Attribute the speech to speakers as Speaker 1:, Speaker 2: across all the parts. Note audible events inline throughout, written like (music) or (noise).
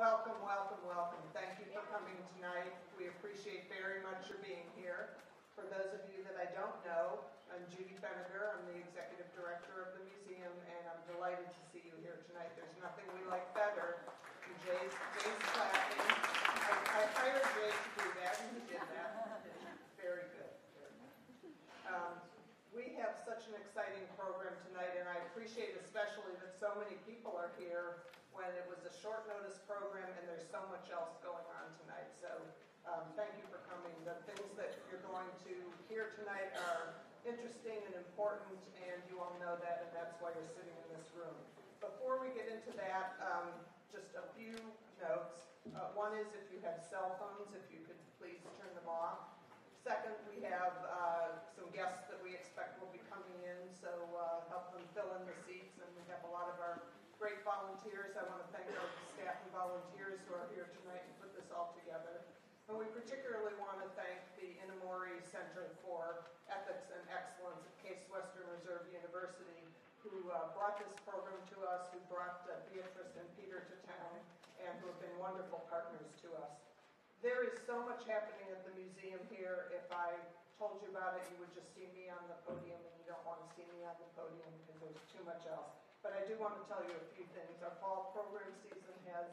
Speaker 1: Welcome, welcome, welcome. Thank you for coming tonight. We appreciate very much your being here. For those of you that I don't know, I'm Judy Feniger. I'm the executive director of the museum, and I'm delighted to see you here tonight. There's nothing we like better. And Jay's, Jay's clapping. I, I hired Jay to do that, and he did that. Very good. Um, we have such an exciting program tonight, and I appreciate especially that so many people are here when it was a short notice program and there's so much else going on tonight. So um, thank you for coming. The things that you're going to hear tonight are interesting and important, and you all know that, and that's why you're sitting in this room. Before we get into that, um, just a few notes. Uh, one is if you have cell phones, if you could please turn them off. Second, we have uh, some guests that we expect will be coming in, so uh, help them fill in the seats. And we have a lot of our great volunteers. I want to thank our staff and volunteers who are here tonight to put this all together. And we particularly want to thank the Inamori Center for Ethics and Excellence at Case Western Reserve University, who uh, brought this program to us, who brought uh, Beatrice and Peter to town, and who have been wonderful partners to us. There is so much happening at the museum here. If I told you about it, you would just see me on the podium, and you don't want to see me on the podium because there's too much else. But I do want to tell you a few things. Our fall program season has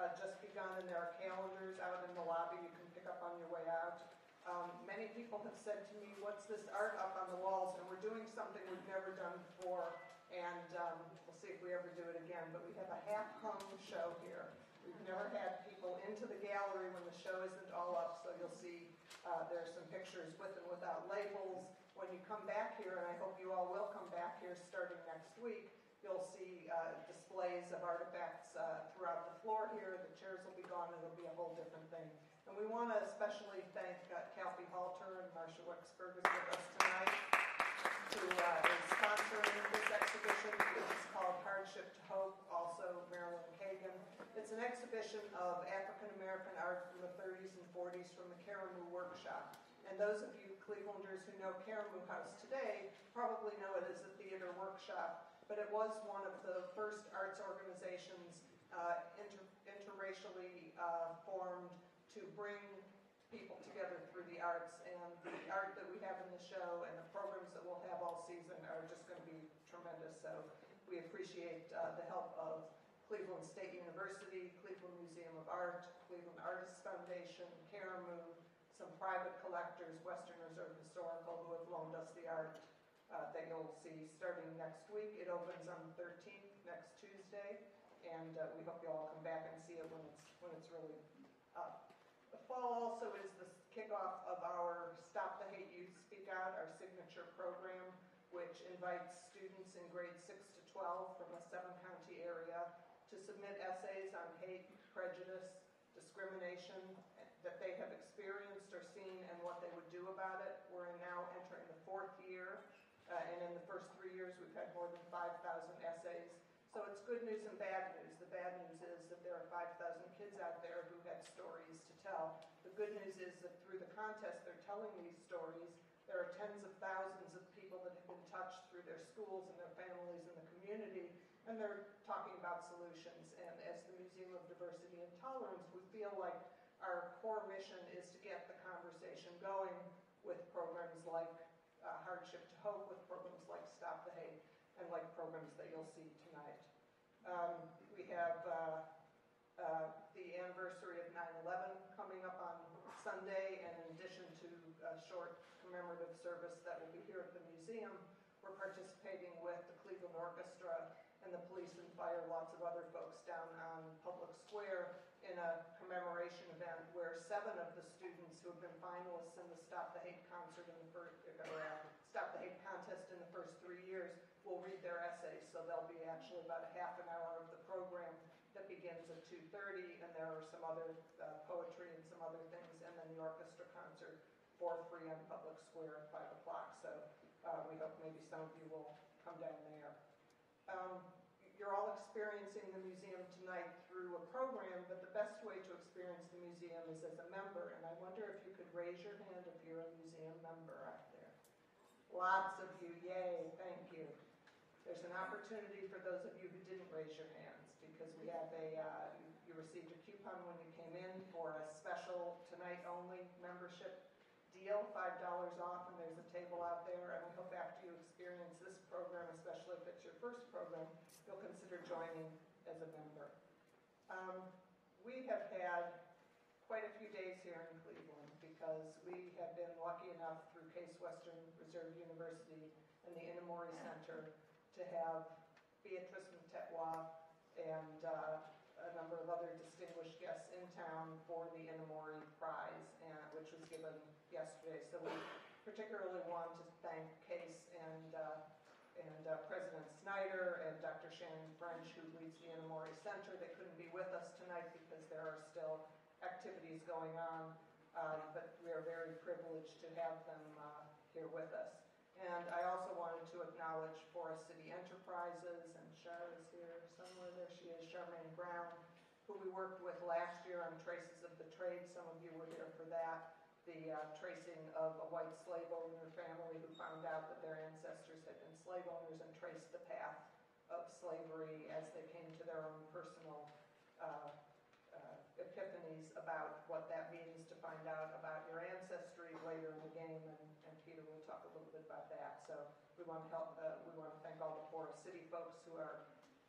Speaker 1: uh, just begun, and there are calendars out in the lobby you can pick up on your way out. Um, many people have said to me, what's this art up on the walls? And we're doing something we've never done before, and um, we'll see if we ever do it again. But we have a half-hung show here. We've never had people into the gallery when the show isn't all up, so you'll see uh, there are some pictures with and without labels. When you come back here, and I hope you all will come back here starting next week, you'll see uh, displays of artifacts uh, throughout the floor here. The chairs will be gone, it'll be a whole different thing. And we want to especially thank uh, Kathy Halter and Marcia Wexberg is with us tonight who uh, sponsoring this exhibition. It's called Hardship to Hope, also Marilyn Kagan. It's an exhibition of African American art from the 30s and 40s from the Karamu Workshop. And those of you Clevelanders who know Karamu House today probably know it as a theater workshop, but it was one of the first arts organizations uh, inter interracially uh, formed to bring people together through the arts. And the art that we have in the show and the programs that we'll have all season are just going to be tremendous. So we appreciate uh, the help of Cleveland State University, Cleveland Museum of Art, Cleveland Artists Foundation, Karamu, some private collectors, Western Reserve Historical, who have loaned us the art uh, that you'll see starting next week. It opens on the 13th, next Tuesday, and uh, we hope you all come back and see it when it's, when it's really up. The fall also is the kickoff of our Stop the Hate Youth Speak Out, our signature program, which invites students in grades 6 to 12 from a seven county area to submit essays on hate, prejudice, discrimination that they have experienced or seen and what they would do about it. We're now entering the fourth year, uh, and in the first three years we've had more than 5,000 essays so it's good news and bad news. The bad news is that there are 5,000 kids out there who had stories to tell. The good news is that through the contest they're telling these stories. There are tens of thousands of people that have been touched through their schools and their families and the community, and they're talking about solutions. And as the Museum of Diversity and Tolerance, we feel like our core mission is to get the conversation going with programs like uh, Hardship to Hope, with programs like Stop the Hate and like programs that you'll see tonight. Um, we have uh, uh, the anniversary of 9-11 coming up on Sunday, and in addition to a short commemorative service that will be here at the museum, we're participating with the Cleveland Orchestra and the police and fire, lots of other folks down on Public Square in a commemoration event where seven of the students who have been finalists in the Stop the Hate concert in the first, or, uh, Stop the Hate contest in the first three years will read their essays. So there'll be actually about a half an hour of the program that begins at 2.30 and there are some other uh, poetry and some other things and then the orchestra concert for free on Public Square at 5 o'clock. So uh, we hope maybe some of you will come down there. Um, you're all experiencing the museum tonight through a program, but the best way to experience the museum is as a member. And I wonder if you could raise your hand if you're a museum member out there. Lots of you, yay, thank you. There's an opportunity for those of you who didn't raise your hands because we have a, uh, you, you received a coupon when you came in for a special tonight-only membership deal, $5 off, and there's a table out there. And we hope after you experience this program, especially if it's your first program, you'll consider joining as a member. Um, we have had quite a few days here in Cleveland because we have been lucky enough through Case Western Reserve University and the Inamori Center to have Beatrice Mtetwa and uh, a number of other distinguished guests in town for the Inamori Prize, and, which was given yesterday. So we particularly want to thank Case and uh, and uh, President Snyder and Dr. Shannon French, who leads the Inamori Center. They couldn't be with us tonight because there are still activities going on, um, but we are very privileged to have them uh, here with us. And I also wanted to acknowledge Forest City Enterprises, and Char is here somewhere, there she is, Charmaine Brown, who we worked with last year on Traces of the Trade. Some of you were here that. The uh, tracing of a white slave owner family who found out that their ancestors had been slave owners and traced the path of slavery as they came to their own personal uh, uh, epiphanies about what that means to find out about your ancestry later in the game, and, and Peter will talk a little bit about that. So we want to help. Uh, we want to thank all the Forest City folks who are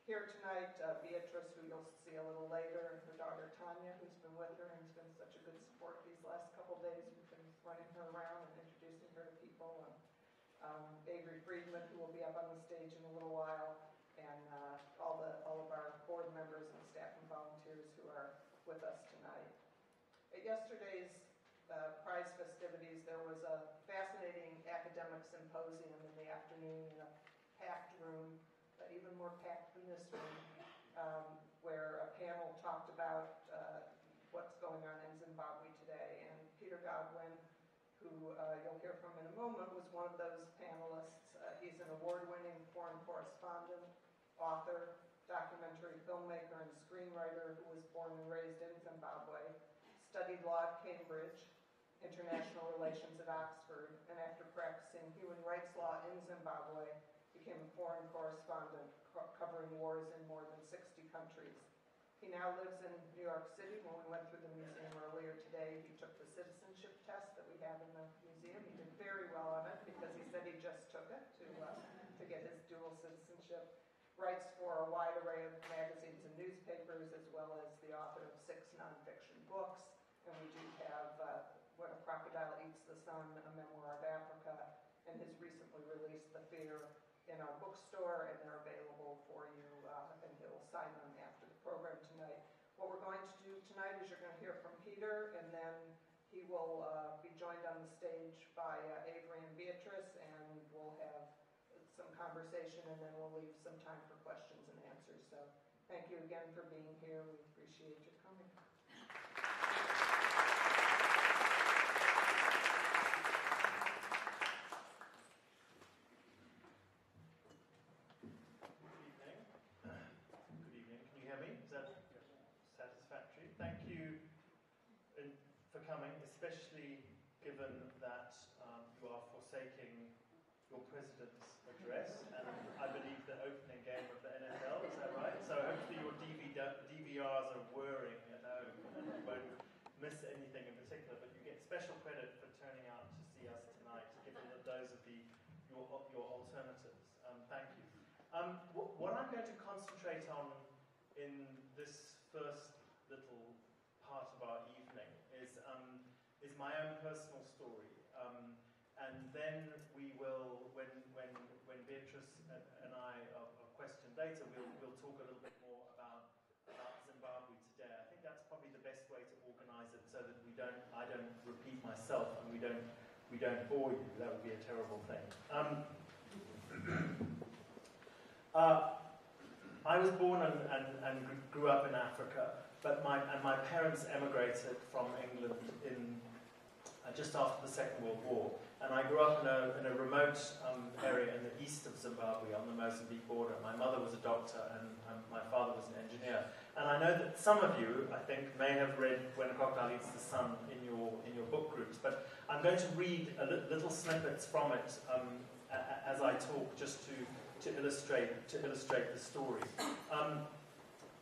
Speaker 1: here tonight. Uh, Beatrice, who you'll see a little later, and her daughter Tanya, who's been with her and has been such a good support these last couple days. We've been running her around and introducing her to people. And um, Avery Friedman, who will be up on the stage in a little while and uh, all the all of our board members and staff and volunteers who are with us tonight. At yesterday's uh, prize festivities, there was a fascinating academic symposium in the afternoon in a packed room, uh, even more packed than this room, um, where a panel talked about uh, what's going on in Zimbabwe today. And Peter Godwin, who uh, you'll hear from in a moment, was one of those panelists. Uh, he's an award-winning foreign correspondent author, documentary filmmaker, and screenwriter who was born and raised in Zimbabwe, studied law at Cambridge, international relations at Oxford, and after practicing human rights law in Zimbabwe, became a foreign correspondent co- covering wars in more than 60 countries. He now lives in New York City. When we went through the museum earlier today, he took the citizenship test that we have in the museum. He did very well on it because he said he just took it to, uh, to get his dual citizenship writes for a wide array of magazines and newspapers, as well as the author of six nonfiction books. And we do have uh, When a Crocodile Eats the Sun, a memoir of Africa, and has recently in our bookstore, and they're available for you, uh, and he'll sign them after the program tonight. What we're going to do tonight is you're going to hear from Peter, and then he will uh, be joined on the stage by uh, Avery and Beatrice, and we'll have some conversation, and then we'll leave some time for questions and answers. So thank you again for being here. We appreciate your coming.
Speaker 2: Good evening. Can you hear me? Is that satisfactory? Thank you for coming, especially given that um, you are forsaking your president's address, and I believe the opening game of the NFL. Is that right? So hopefully your DVRs are whirring at home, and you won't miss anything in particular. But you get special credit for turning out to see us tonight, given that those are the your your alternatives. Um, thank you. Um, wh- what I'm going to concentrate on in this first little part of our evening is um, my own personal story. Um, and then we will, when, when, when Beatrice and, and I are, are questioned later, we'll, we'll talk a little bit more about, about Zimbabwe today. I think that's probably the best way to organize it so that we don't, I don't repeat myself and we don't, we don't bore you. That would be a terrible thing. Um, (clears throat) uh, I was born and, and, and, grew up in Africa, but my, and my parents emigrated from England in, uh, just after the Second World War. And I grew up in a, in a remote um, area in the east of Zimbabwe on the Mozambique border. My mother was a doctor and um, my father was an engineer. And I know that some of you, I think, may have read When a Crocodile Eats the Sun in your, in your book groups, but I'm going to read a li- little snippets from it um, a- as I talk just to, to, illustrate, to illustrate the story. Um,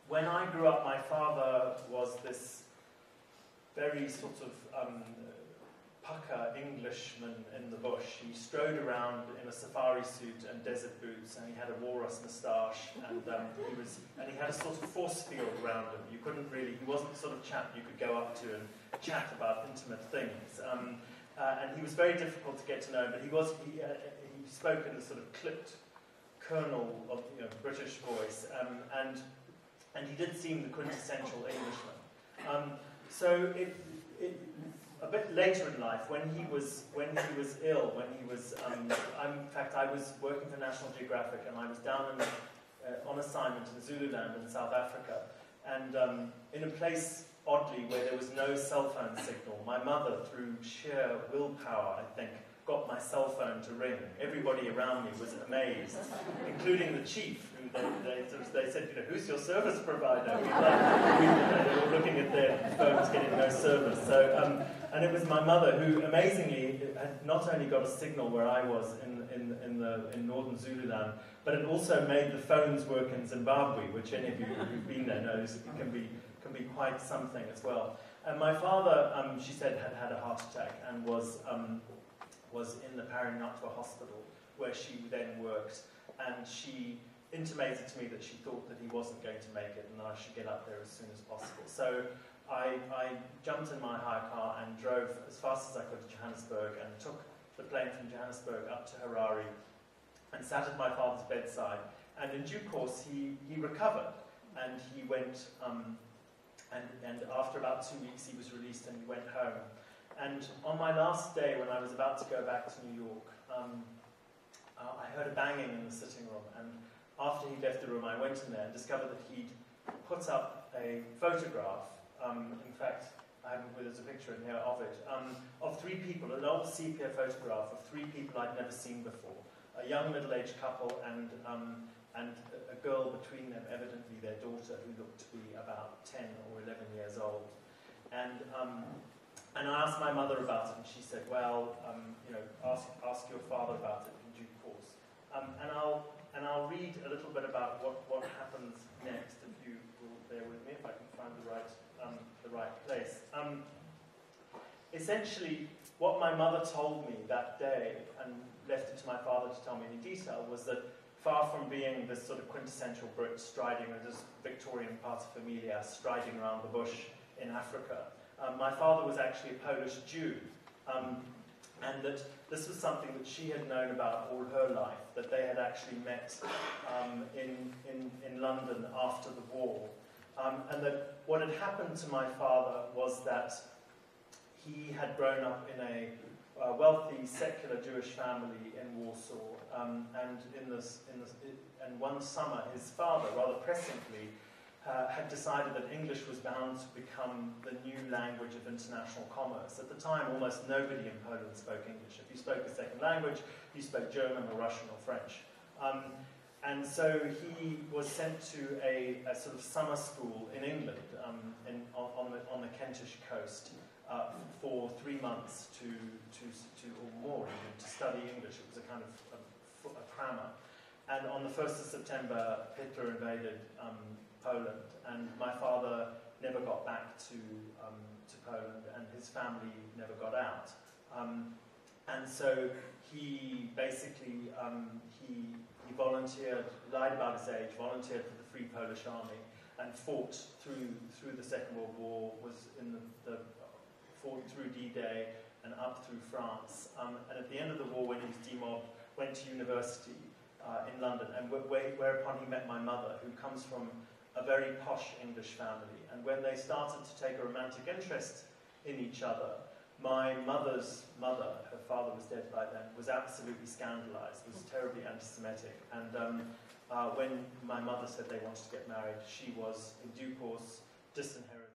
Speaker 2: when I grew up, my father was this very sort of um, pukka Englishman in the bush. He strode around in a safari suit and desert boots, and he had a walrus moustache, and um, he was, and he had a sort of force field around him. You couldn't really, he wasn't the sort of chap you could go up to and chat about intimate things. Um, uh, and he was very difficult to get to know, but he was, he, uh, he spoke in a sort of clipped kernel of you know, British voice, um, and and he did seem the quintessential Englishman. Um, so it, it, a bit later in life, when he was when he was ill, when he was, um, in fact, I was working for National Geographic, and I was down in, uh, on assignment in Zululand in South Africa, and um, in a place oddly where there was no cell phone signal. My mother, through sheer willpower, I think, got my cell phone to ring. Everybody around me was amazed, including the chief, they, they, they said, you know, who's your service provider? We, they were looking at their phones getting no service. So, um, and it was my mother who, amazingly, had not only got a signal where I was in, in, in, the, in northern Zululand, but it also made the phones work in Zimbabwe, which any of you who've been there knows can be, can be quite something as well. And my father, um, she said, had had a heart attack and was um, was in the Parirenyatwa hospital where she then worked and she intimated to me that she thought that he wasn't going to make it and that I should get up there as soon as possible. So I, I jumped in my hire car and drove as fast as I could to Johannesburg and took the plane from Johannesburg up to Harare and sat at my father's bedside. And in due course, he, he recovered and he went, um, and, and after about two weeks, he was released and he went home. And on my last day, when I was about to go back to New York, um, uh, I heard a banging in the sitting room. And after he left the room, I went in there and discovered that he'd put up a photograph. Um, in fact, I have there's a picture in here of it, um, of three people, an old sepia photograph of three people I'd never seen before. A young middle-aged couple and, um, and a girl between them, evidently their daughter, who looked to be about 10 or 11 years old. And um, and I asked my mother about it, and she said, well, um, you know, ask, ask your father about it in due course. Um, and, I'll, and I'll read a little bit about what, what happens next, if you will bear with me, if I can find the right, um, the right place. Um, essentially, what my mother told me that day, and left it to my father to tell me in detail, was that far from being this sort of quintessential Brit striding, or this Victorian paterfamilias striding around the bush in Africa, um, my father was actually a Polish Jew, um, and that this was something that she had known about all her life, that they had actually met um, in, in, in London after the war. Um, and that what had happened to my father was that he had grown up in a wealthy secular Jewish family in Warsaw, um, and in this, in this, and one summer his father, rather pressingly, uh, had decided that English was bound to become the new language of international commerce. At the time, almost nobody in Poland spoke English. If you spoke a second language, you spoke German or Russian or French. Um, and so he was sent to a, a, sort of summer school in England, um, in, on, the, on the Kentish coast, uh, for three months to, to, to, or more even, to study English. It was a kind of a, a. And on the 1st of September, Hitler invaded um, Poland, and my father never got back to, um, to Poland, and his family never got out. Um, and so he basically um, he, he volunteered, lied about his age, volunteered for the Free Polish Army, and fought through through the Second World War. Was in the, the fought through D-Day and up through France. Um, and at the end of the war, when he was demobbed, went to university uh, in London, and whereupon he met my mother, who comes from a very posh English family. And when they started to take a romantic interest in each other, my mother's mother, her father was dead by then, was absolutely scandalized, was terribly anti-Semitic. And um, uh, when my mother said they wanted to get married, she was, in due course, disinherited.